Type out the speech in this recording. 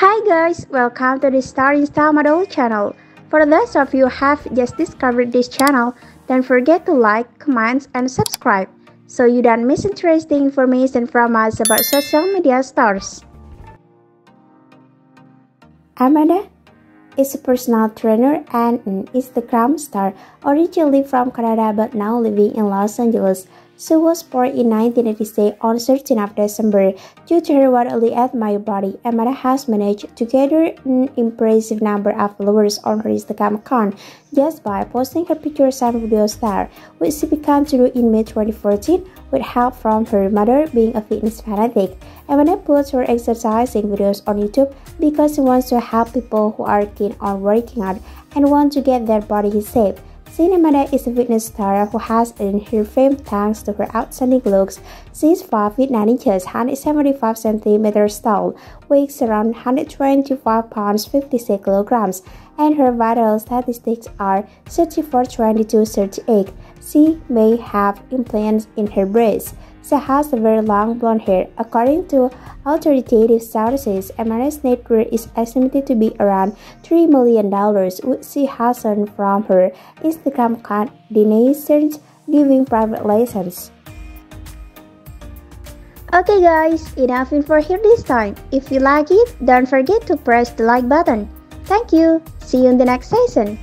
Hi guys, welcome to the Star Insta Model channel. For those of you have just discovered this channel, don't forget to like, comment, and subscribe so you don't miss interesting information from us about social media stars. Amanda is a personal trainer and an Instagram star, originally from Canada but now living in Los Angeles. She was born in 1986 on 13th of December. Due to her widely admired body, Amanda has managed to gather an impressive number of followers on her Instagram account just by posting her pictures and videos there, which she began to do in May 2014 with help from her mother being a fitness fanatic. Amanda puts her exercising videos on YouTube because she wants to help people who are keen on working out and want to get their body in shape. Amanda is a fitness star who has earned her fame thanks to her outstanding looks. She is 5 feet 9 inches, 175 centimeters tall, weighs around 125 pounds 56 kilograms, and her vital statistics are 34, 22, 38. She may have implants in her breast. She has very long blonde hair. According to authoritative sources, Amanda's net worth is estimated to be around $3 million, which she has earned from her Instagram account donations giving private lessons. Okay guys, enough info here this time. If you like it, don't forget to press the like button. Thank you. See you in the next session.